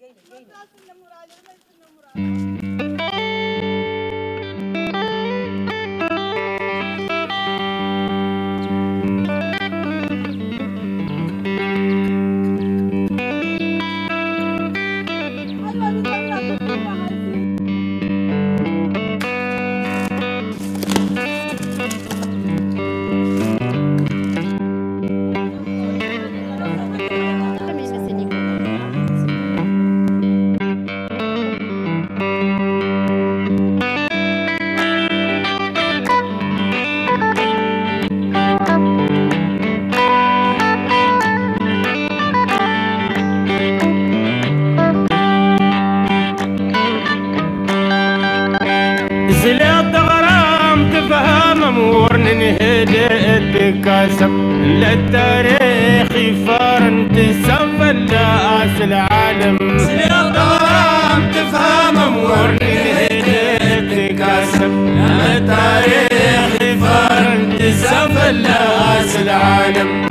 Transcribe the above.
Gelin gelin. Mutlu olsun da muralları, mutlu olsun da muralları. زليط غرام تفهم أمور ننهدئ تكاسب للتاريخ يفارن تسفل لأس العالم. زليط غرام تفهم أمور ننهدئ تكاسب للتاريخ يفارن تسفل لأس العالم.